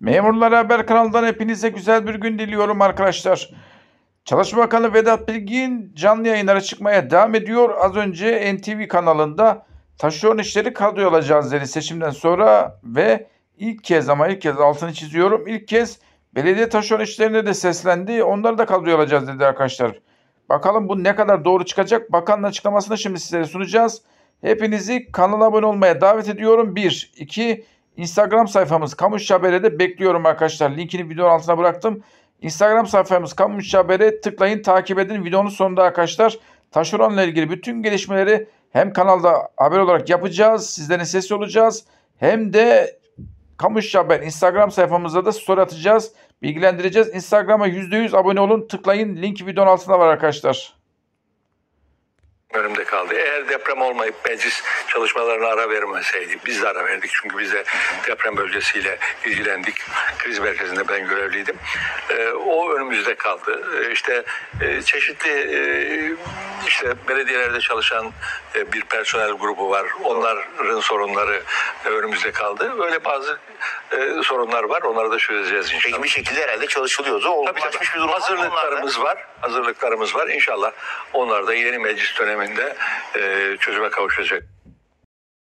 Memurlar Haber kanalından hepinize güzel bir gün diliyorum arkadaşlar. Çalışma Bakanı Vedat Bilgin canlı yayınlara çıkmaya devam ediyor. Az önce NTV kanalında taşeron işleri kadroya alacağız dedi seçimden sonra ve ilk kez ama ilk kez altını çiziyorum. ilk kez belediye taşeron işlerine de seslendi. Onları da kadroya alacağız dedi arkadaşlar. Bakalım bu ne kadar doğru çıkacak. Bakanın açıklamasını şimdi sizlere sunacağız. Hepinizi kanala abone olmaya davet ediyorum. 1, 2, Instagram sayfamız Kamuş Haber'e bekliyorum arkadaşlar. Linkini videonun altına bıraktım. Instagram sayfamız Kamuş Haber'e tıklayın, takip edin. Videonun sonunda arkadaşlar taşeronla ilgili bütün gelişmeleri hem kanalda haber olarak yapacağız. Sizlerin sesi olacağız. Hem de Kamuş Haber Instagram sayfamızda da story atacağız. Bilgilendireceğiz. Instagram'a %100 abone olun. Tıklayın. Link videonun altında var arkadaşlar. Önümde kaldı. Eğer deprem olmayıp meclis çalışmalarına ara vermeseydi, biz de ara verdik çünkü biz de deprem bölgesiyle ilgilendik. Kriz merkezinde ben görevliydim. Ee, o önümüzde kaldı. Ee, işte e, çeşitli e, işte belediyelerde çalışan e, bir personel grubu var. Onların sorunları e, önümüzde kaldı. Böyle bazı e, sorunlar var. Onları da çözeceğiz inşallah. Peki bir şekilde herhalde çalışılıyordu. Olgunlaşmış bir durum var. Hazırlıklarımız var. Hazırlıklarımız var. İnşallah onlar da yeni meclis döneminde çözüme kavuşacak.